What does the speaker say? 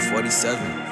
47.